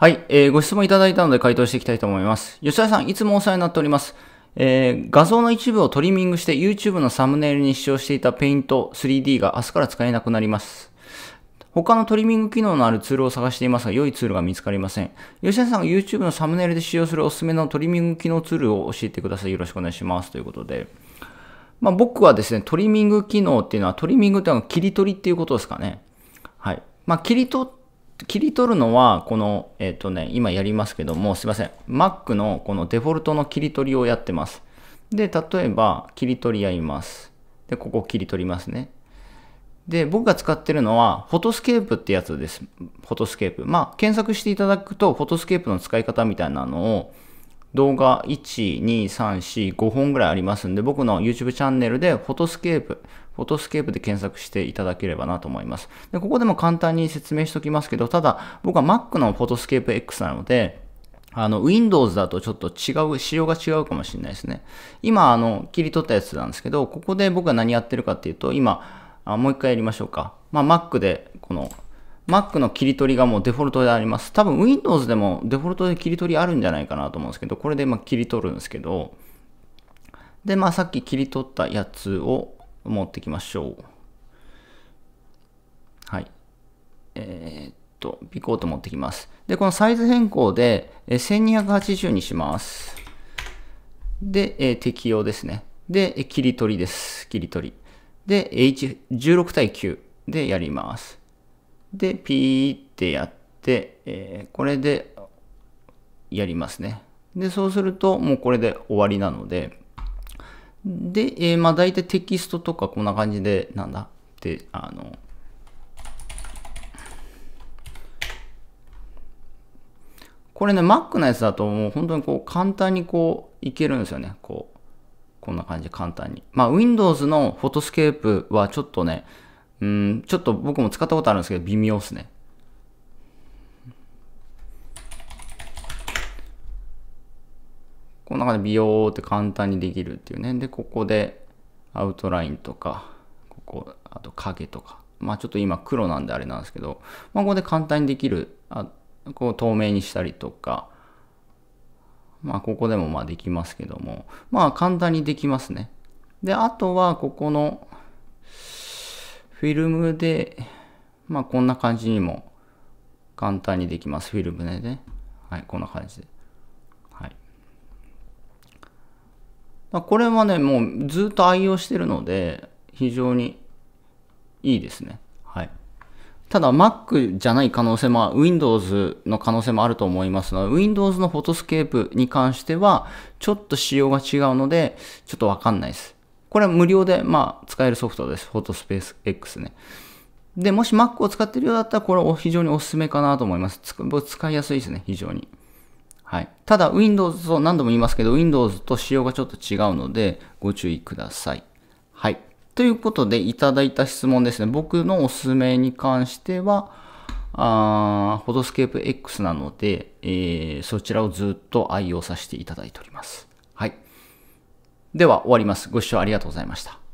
はい、えー、ご質問いただいたので回答していきたいと思います。吉田さん、いつもお世話になっております。えー、画像の一部をトリミングして YouTube のサムネイルに使用していた Paint 3D が明日から使えなくなります。他のトリミング機能のあるツールを探していますが、良いツールが見つかりません。吉田さんが YouTube のサムネイルで使用するおすすめのトリミング機能ツールを教えてください。よろしくお願いします。ということで。まあ、僕はですね、トリミング機能っていうのは、トリミングっていうのは切り取りっていうことですかね。はい。まあ、切り取っ切り取るのは、この、えっ、とね、今やりますけども、すいません。Mac のこのデフォルトの切り取りをやってます。で、例えば、切り取りやります。で、ここ切り取りますね。で、僕が使ってるのは、フォトスケープってやつです。フォトスケープ。まあ、検索していただくと、フォトスケープの使い方みたいなのを、動画1、2、3、4、5本ぐらいありますんで、僕の YouTube チャンネルでフォトスケープ、フォトスケープで検索していただければなと思います。で、ここでも簡単に説明しておきますけど、ただ僕は Mac のフォトスケープ X なので、あの、Windows だとちょっと違う、仕様が違うかもしれないですね。今、あの、切り取ったやつなんですけど、ここで僕が何やってるかっていうと、今、あもう一回やりましょうか。まあ、Mac で、この、Mac の切り取りがもうデフォルトであります。多分 Windows でもデフォルトで切り取りあるんじゃないかなと思うんですけど、これでま切り取るんですけど、で、まあさっき切り取ったやつを持ってきましょう。はい。えー、っと、ピコート持ってきます。で、このサイズ変更で1280にします。で、えー、適用ですね。で、切り取りです。切り取り。で、H16 対9でやります。で、ピーってやって、えー、これでやりますね。で、そうすると、もうこれで終わりなので、で、えー、まあ大体テキストとかこんな感じで、なんだって、あの、これね、Mac のやつだともう本当にこう簡単にこういけるんですよね。こう、こんな感じ簡単に。まあ Windows のフォトスケープはちょっとね、うん、ちょっと僕も使ったことあるんですけど微妙ですね。この中で美容って簡単にできるっていうね。で、ここでアウトラインとか、ここ、あと影とか。まあちょっと今黒なんであれなんですけど、まあここで簡単にできる、あこう透明にしたりとか、まあここでもまあできますけども、まあ簡単にできますね。で、あとはここのフィルムで、まあこんな感じにも簡単にできます。フィルムでね。はい、こんな感じで。これはね、もうずっと愛用してるので、非常にいいですね。はい。ただ Mac じゃない可能性も、Windows の可能性もあると思いますので、Windows のフォトスケープに関しては、ちょっと仕様が違うので、ちょっとわかんないです。これは無料で、まあ、使えるソフトです。フォトスケープ X ね。で、もし Mac を使ってるようだったら、これ非常におすすめかなと思います。使いやすいですね、非常に。はい。ただ、Windows と何度も言いますけど、Windows と仕様がちょっと違うので、ご注意ください。はい。ということで、いただいた質問ですね。僕のおすすめに関しては、あフォトスケープ X なので、えー、そちらをずっと愛用させていただいております。はい。では、終わります。ご視聴ありがとうございました。